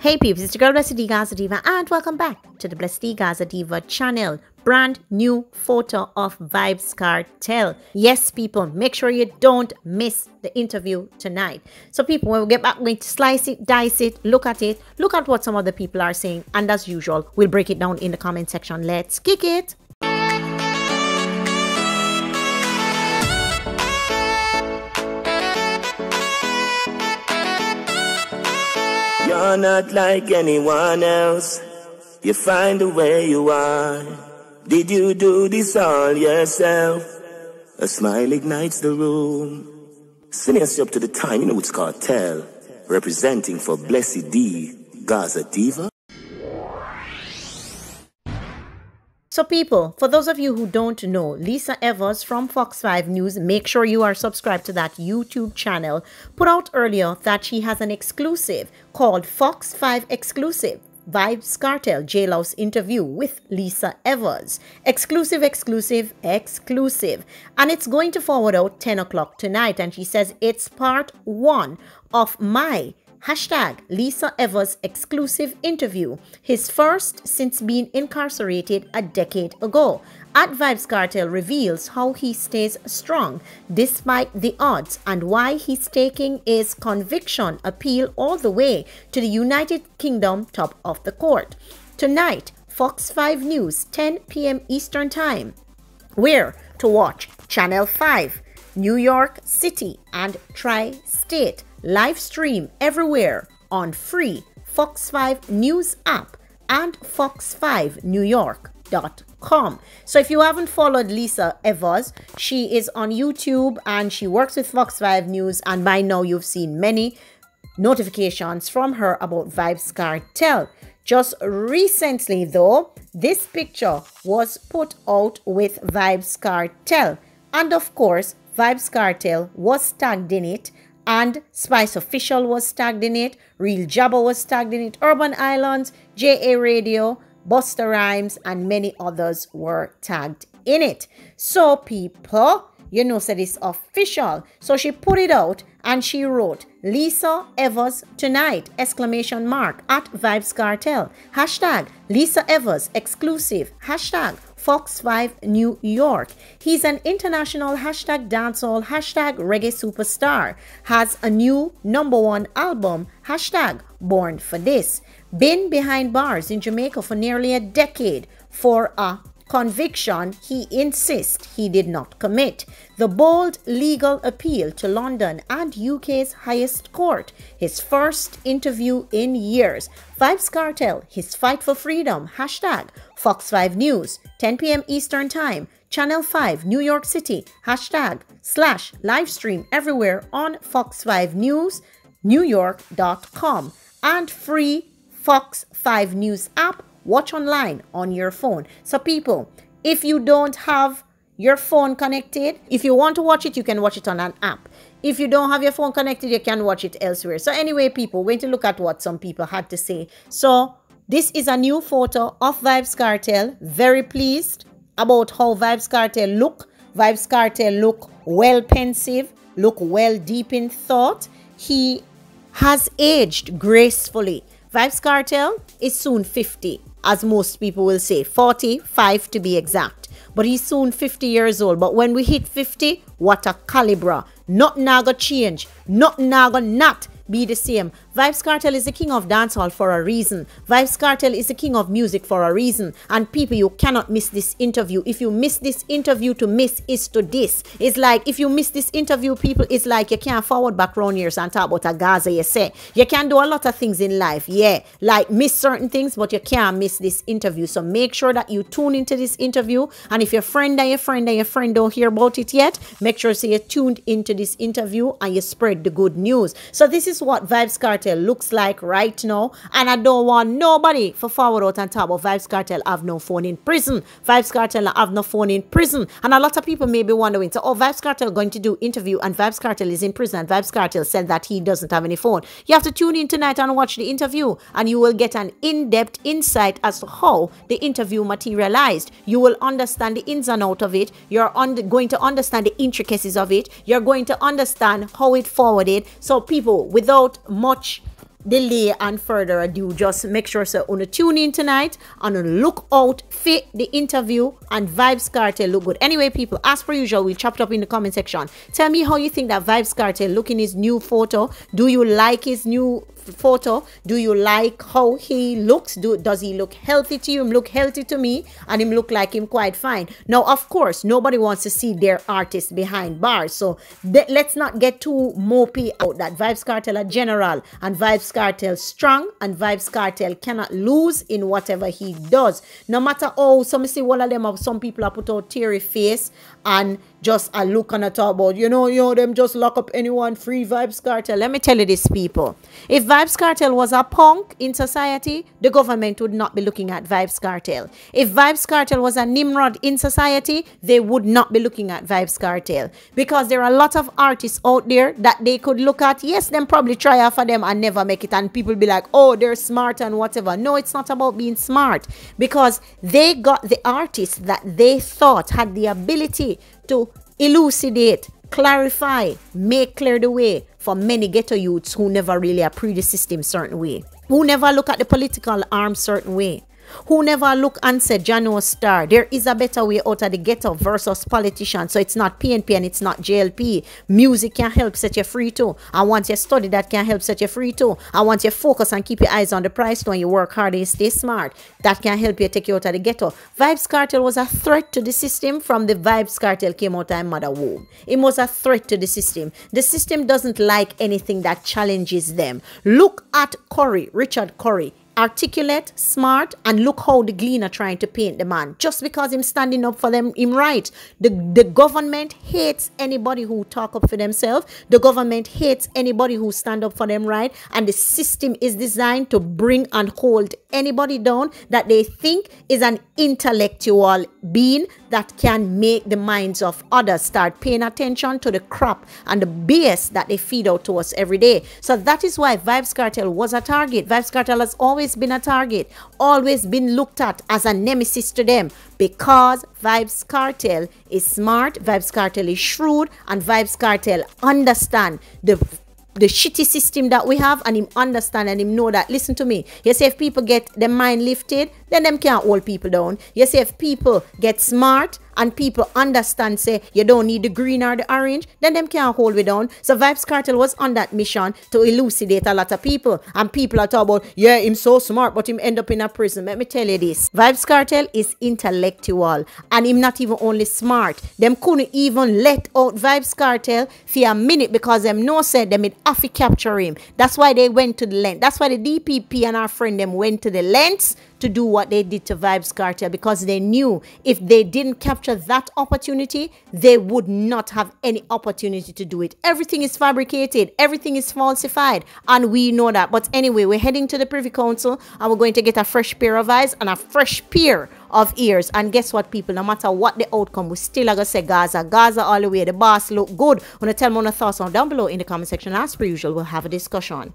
Hey peeps, it's your girl Blessed D Gaza Diva and welcome back to the Blessed D Gaza Diva channel. Brand new photo of Vybz Kartel. Yes, people, make sure you don't miss the interview tonight. So people, when we get back, to slice it, dice it, look at it, look at what some of the people are saying. And as usual, we'll break it down in the comment section. Let's kick it. You're not like anyone else. You find the way you are. Did you do this all yourself? A smile ignites the room. Us up to the time, you know it's Kartel. Representing for Blessed D, Gaza Diva. So, people, for those of you who don't know, Lisa Evers from Fox 5 News, make sure you are subscribed to that YouTube channel, put out earlier that she has an exclusive called Fox 5 Exclusive. Vybz Kartel Jailhouse interview with Lisa Evers. Exclusive, exclusive, exclusive. And it's going to forward out 10 o'clock tonight. And she says it's part one of my Hashtag Lisa Evers exclusive interview, his first since being incarcerated a decade ago. At Vybz Kartel reveals how he stays strong despite the odds and why he's taking his conviction appeal all the way to the United Kingdom top of the court. Tonight, Fox 5 News, 10 p.m. Eastern Time. Where to watch Channel 5, New York City, and Tri State live stream everywhere on free Fox 5 News app and fox5newyork.com. So if you haven't followed Lisa Evers, she is on YouTube and she works with Fox 5 News and by now you've seen many notifications from her about Vybz Kartel. Just recently though, this picture was put out with Vybz Kartel. and of course Vybz Kartel was tagged in it and Spice Official was tagged in it, Real Jabba was tagged in it, Urban Islands, JA Radio, Busta Rhymes, and many others were tagged in it. So people, you know, said it's official. So she put it out and she wrote Lisa Evers tonight exclamation mark at Vybz Kartel. hashtag Lisa Evers exclusive hashtag Fox 5 New York. He's an international hashtag dancehall, hashtag reggae superstar. Has a new number one album, hashtag born for this. Been behind bars in Jamaica for nearly a decade for a conviction he insists he did not commit. The bold legal appeal to London and UK's highest court, his first interview in years. Vybz Kartel, his fight for freedom, hashtag Fox 5 News, 10 p.m. Eastern Time, Channel 5, New York City, hashtag slash live stream everywhere on Fox 5 News, New York.com, and free Fox 5 News app watch online on your phone. So, people, if you don't have your phone connected, if you want to watch it, you can watch it on an app. If you don't have your phone connected, you can watch it elsewhere. So, anyway, people, we're going to look at what some people had to say. So, this is a new photo of Vybz Kartel. Very pleased about how Vybz Kartel look. Vybz Kartel look well pensive, look well deep in thought. He has aged gracefully. Vybz Kartel is soon 50 as most people will say, 45 to be exact. But he's soon 50 years old. But when we hit 50, what a caliber. Not go change. Not go not be the same. Vybz Kartel is the king of dancehall for a reason. Vybz Kartel is the king of music for a reason. And people, you cannot miss this interview. If you miss this interview, to miss is to this. It's like if you miss this interview, people, it's like you can't forward back round years and talk about a Gaza, you say. You can do a lot of things in life, yeah. Like miss certain things, but you can't miss this interview. So make sure that you tune into this interview. And if your friend and your friend and your friend don't hear about it yet, make sure so you tuned into this interview and you spread the good news. So this is what Vybz Kartel Kartel looks like right now. And I don't want nobody for forward out and talk about Vybz Kartel have no phone in prison. Vybz Kartel have no phone in prison. And a lot of people may be wondering, so, oh, Vybz Kartel going to do interview and Vybz Kartel is in prison. and Vybz Kartel said that he doesn't have any phone. You have to tune in tonight and watch the interview and you will get an in-depth insight as to how the interview materialized. You will understand the ins and out of it. You're going to understand the intricacies of it. You're going to understand how it forwarded. So people, without much delay and further ado, just make sure so on tune in tonight and look out fit the interview and Vybz Kartel look good. Anyway, people, as per usual, we'll chop it up in the comment section. Tell me how you think that Vybz Kartel look in his new photo. Do you like his new photo. Do you like how he looks? Do does he look healthy to you? Him look healthy to me? And him look like him quite fine. Now of course nobody wants to see their artist behind bars. So let's not get too mopey out that. Vybz Kartel are general and Vybz Kartel strong and Vybz Kartel cannot lose in whatever he does. No matter how some see one of them some people are put out teary face and just a look and a talk about, you know, you know, them just lock up anyone, free Vybz Kartel. Let me tell you this, people. If Vybz Kartel was a punk in society, the government would not be looking at Vybz Kartel. If Vybz Kartel was a Nimrod in society, they would not be looking at Vybz Kartel. Because there are a lot of artists out there that they could look at. Yes, them probably try out for them and never make it. And people be like, oh, they're smart and whatever. No, it's not about being smart. Because they got the artists that they thought had the ability to elucidate, clarify, make clear the way for many ghetto youths who never really approve the system certain way, who never look at the political arm certain way, who never look and say Jano Star. There is a better way out of the ghetto versus politicians. So it's not PNP and it's not JLP. Music can help set you free too. I want you study, that can help set you free too. I want you focus and keep your eyes on the price when you work hard and stay smart, that can help you take you out of the ghetto. Vybz Kartel was a threat to the system from the Vybz Kartel came out of mother womb. It was a threat to the system. The system doesn't like anything that challenges them. Look at Corey, Richard Curry articulate, smart, and look how the Gleaner trying to paint the man. Just because him standing up for them, him right. The, the government hates anybody who talk up for themselves. The government hates anybody who stand up for them right. And the system is designed to bring and hold anybody down that they think is an intellectual being that can make the minds of others start paying attention to the crap and the BS that they feed out to us every day. So that is why Vybz Kartel was a target. Vybz Kartel has always been a target, always been looked at as a nemesis to them because Vybz Kartel is smart, Vybz Kartel is shrewd, and Vybz Kartel understand the the shitty system that we have and him understand and him know that listen to me you if people get their mind lifted then them can't hold people down. You say if people get smart and people understand say you don't need the green or the orange, then them can't hold we down. So Vybz Kartel was on that mission to elucidate a lot of people. And people are talking about, yeah, him so smart, but him end up in a prison. Let me tell you this. Vybz Kartel is intellectual and him not even only smart. Them couldn't even let out Vybz Kartel for a minute because them no said them it have to capture him. That's why they went to the length. That's why the DPP and our friend them went to the lengths to do what they did to Vybz Kartel because they knew if they didn't capture that opportunity, they would not have any opportunity to do it. Everything is fabricated, everything is falsified, and we know that. But anyway, we're heading to the Privy Council and we're going to get a fresh pair of eyes and a fresh pair of ears. And guess what, people? No matter what the outcome, we still are to say Gaza. Gaza all the way. The boss look good. Want to tell me thoughts on down below in the comment section. As per usual, we'll have a discussion.